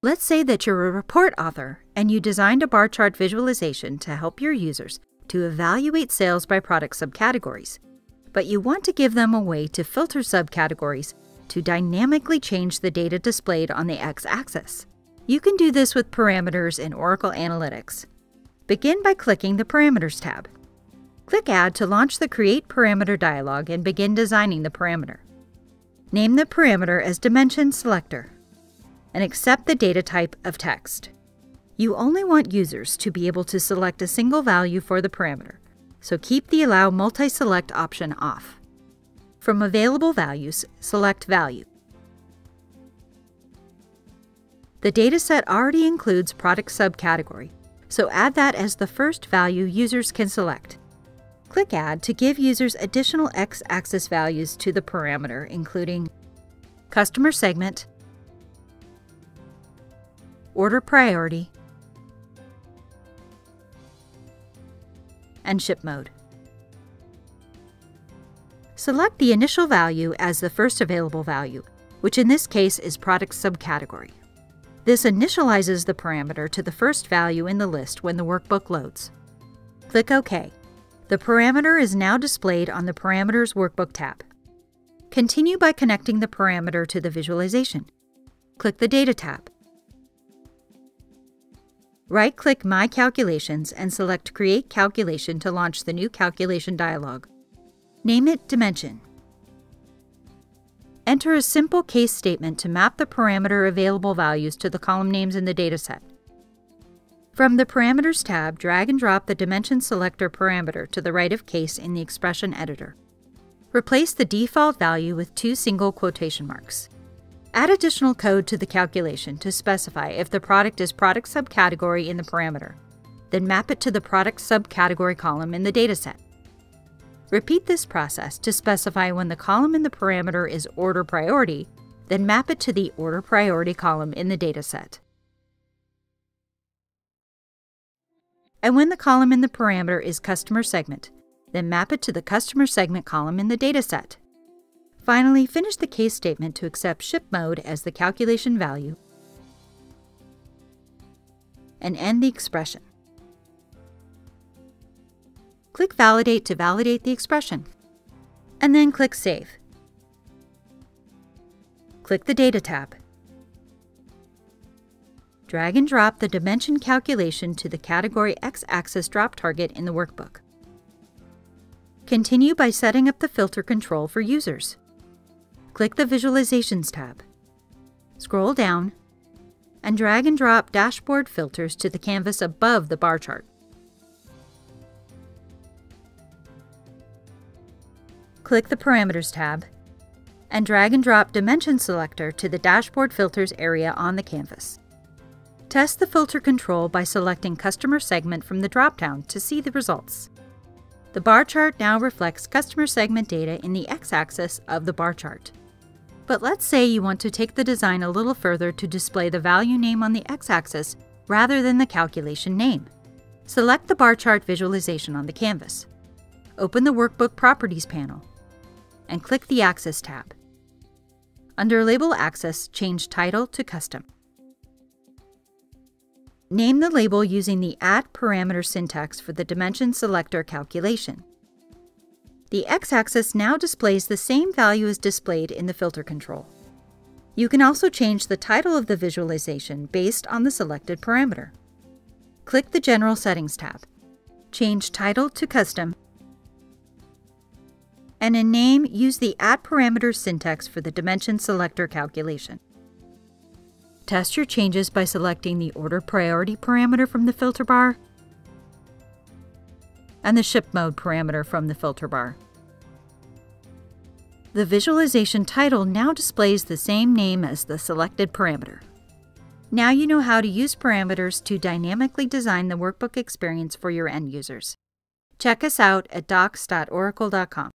Let's say that you're a report author and you designed a bar chart visualization to help your users to evaluate sales by product subcategories, but you want to give them a way to filter subcategories to dynamically change the data displayed on the x axis. You can do this with parameters in Oracle Analytics. Begin by clicking the Parameters tab. Click Add to launch the Create Parameter dialog and begin designing the parameter. Name the parameter as Dimension Selector and accept the data type of text. You only want users to be able to select a single value for the parameter, so keep the Allow Multi-Select option off. From Available Values, select Value. The dataset already includes product subcategory, so add that as the first value users can select. Click Add to give users additional x-axis values to the parameter, including customer segment, order priority, and ship mode. Select the initial value as the first available value, which in this case is product subcategory. This initializes the parameter to the first value in the list when the workbook loads. Click OK. The parameter is now displayed on the Parameters Workbook tab. Continue by connecting the parameter to the visualization. Click the Data tab. Right-click My Calculations and select Create Calculation to launch the new calculation dialog. Name it Dimension. Enter a simple case statement to map the parameter available values to the column names in the dataset. From the Parameters tab, drag and drop the Dimension Selector parameter to the right of case in the expression editor. Replace the default value with two single quotation marks. Add additional code to the calculation to specify if the product is product subcategory in the parameter. Then map it to the product subcategory column in the dataset. Repeat this process to specify when the column in the parameter is order priority, then map it to the order priority column in the dataset. And when the column in the parameter is customer segment, then map it to the customer segment column in the dataset. Finally, finish the case statement to accept ship mode as the calculation value and end the expression. Click Validate to validate the expression, and then click Save. Click the Data tab. Drag and drop the dimension calculation to the category x-axis drop target in the workbook. Continue by setting up the filter control for users click the Visualizations tab. Scroll down and drag and drop dashboard filters to the canvas above the bar chart. Click the Parameters tab and drag and drop Dimension Selector to the Dashboard Filters area on the canvas. Test the filter control by selecting Customer Segment from the dropdown to see the results. The bar chart now reflects customer segment data in the x-axis of the bar chart. But let's say you want to take the design a little further to display the value name on the x-axis rather than the calculation name. Select the bar chart visualization on the canvas. Open the Workbook Properties panel and click the Axis tab. Under Label Axis, change Title to Custom. Name the label using the at parameter syntax for the dimension selector calculation. The x-axis now displays the same value as displayed in the filter control. You can also change the title of the visualization based on the selected parameter. Click the General Settings tab. Change Title to Custom, and in Name, use the at parameter syntax for the dimension selector calculation. Test your changes by selecting the Order Priority parameter from the filter bar and the ship mode parameter from the filter bar. The visualization title now displays the same name as the selected parameter. Now you know how to use parameters to dynamically design the workbook experience for your end users. Check us out at docs.oracle.com.